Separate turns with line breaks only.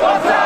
Forza!